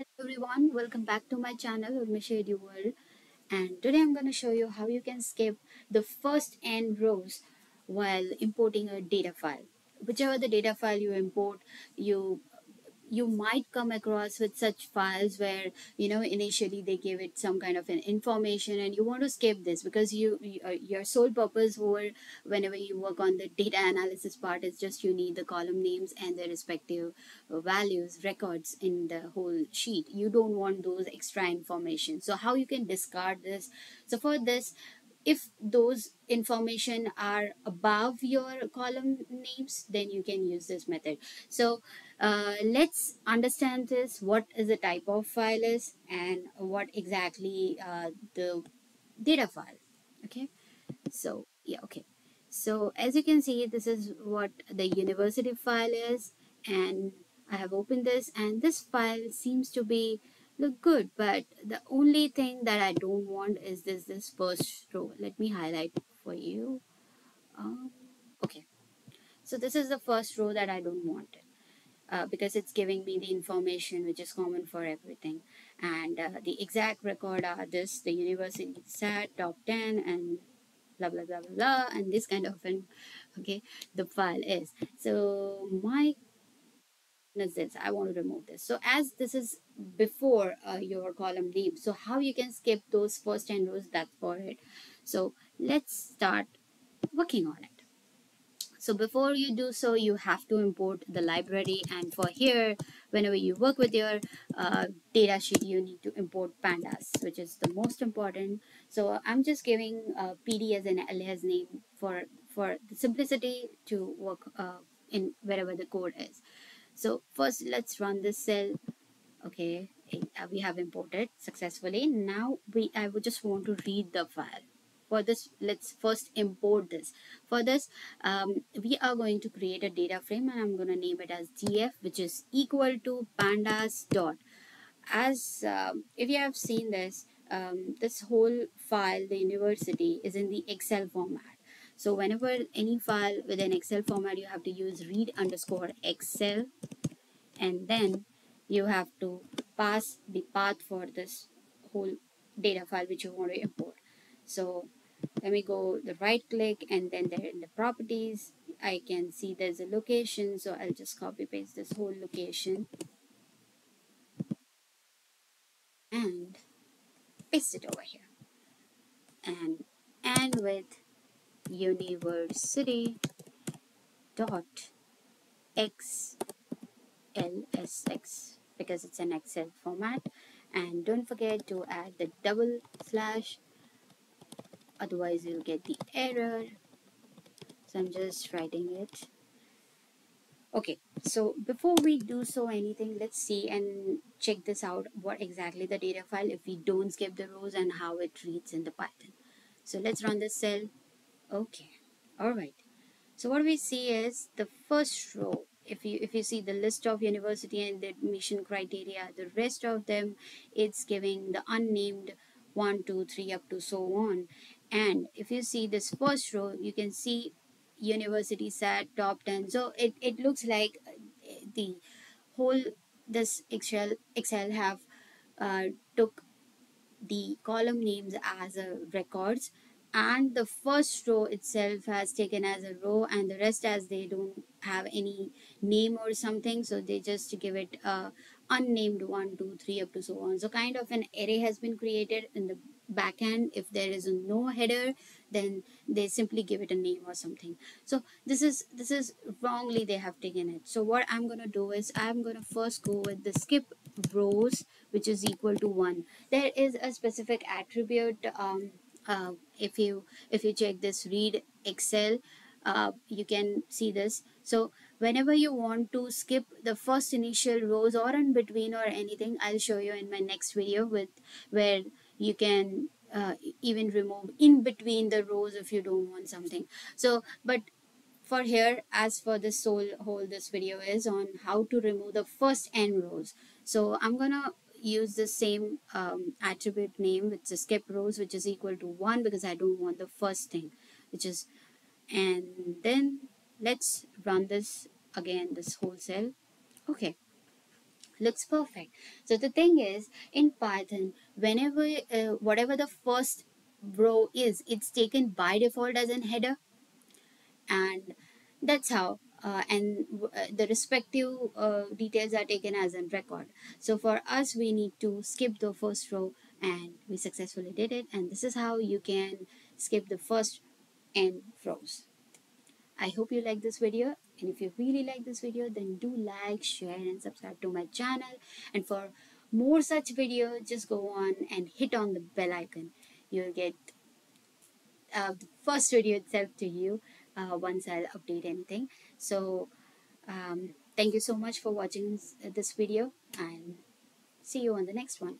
Hello everyone, welcome back to my channel Urmisha Edu World and today I'm going to show you how you can skip the first n rows while importing a data file. Whichever the data file you import, you you might come across with such files where you know initially they give it some kind of an information and you want to skip this because you, you uh, your sole purpose or whenever you work on the data analysis part is just you need the column names and their respective values records in the whole sheet. You don't want those extra information. So how you can discard this? So for this if those information are above your column names then you can use this method. So uh, let's understand this. What is the type of file is and what exactly uh, the data file okay? So yeah okay. So as you can see this is what the university file is and I have opened this and this file seems to be look good but the only thing that I don't want is this this first row. Let me highlight for you. Um, okay. So this is the first row that I don't want it uh, because it's giving me the information which is common for everything. And uh, the exact record are this the university SAT top 10 and blah blah blah blah blah and this kind of thing okay? The file is. So my is this i want to remove this. So as this is before uh, your column name so how you can skip those first 10 rows that's for it. So let's start working on it so before you do so you have to import the library and for here whenever you work with your uh, data sheet you need to import pandas which is the most important so i'm just giving uh, pd as an alias name for for the simplicity to work uh, in wherever the code is so first let's run this cell. Okay, we have imported successfully. Now we I would just want to read the file. For this, let's first import this. For this, um, we are going to create a data frame and I'm going to name it as df which is equal to pandas dot. As um, if you have seen this, um, this whole file, the university, is in the Excel format. So whenever any file with an Excel format, you have to use read underscore Excel and then you have to pass the path for this whole data file which you want to import. So let me go the right click and then there in the properties, I can see there's a location. So I'll just copy paste this whole location and paste it over here and and with university dot xlsx because it's an excel format and don't forget to add the double slash otherwise you'll get the error. So i'm just writing it. Okay. So before we do so anything let's see and check this out. What exactly the data file if we don't skip the rows and how it reads in the python. So let's run this cell. Okay, all right. So what we see is the first row. If you if you see the list of university and the admission criteria, the rest of them, it's giving the unnamed one, two, three, up to so on. And if you see this first row, you can see university SAT top 10. So it, it looks like uh, the whole this Excel Excel have uh, took the column names as a records. And the first row itself has taken as a row and the rest as they don't have any name or something. So they just give it a unnamed one two three up to so on. So kind of an array has been created in the backend if there is no header then they simply give it a name or something. So this is this is wrongly they have taken it. So what i'm going to do is i'm going to first go with the skip rows which is equal to one. There is a specific attribute um, uh, if you if you check this read excel uh, you can see this. So whenever you want to skip the first initial rows or in between or anything i'll show you in my next video with where you can uh, even remove in between the rows if you don't want something. So but for here as for the sole whole this video is on how to remove the first n rows. So i'm gonna use the same um, attribute name which is skip rows which is equal to 1 because I don't want the first thing which is and then let's run this again this whole cell. Okay looks perfect. So the thing is in python whenever uh, whatever the first row is it's taken by default as an header. And that's how uh, and uh, the respective uh, details are taken as a record. So for us we need to skip the first row and we successfully did it. And this is how you can skip the first n rows i hope you like this video and if you really like this video then do like share and subscribe to my channel and for more such video just go on and hit on the bell icon you'll get uh, the first video itself to you uh, once I'll update anything. So um, thank you so much for watching this video and see you on the next one.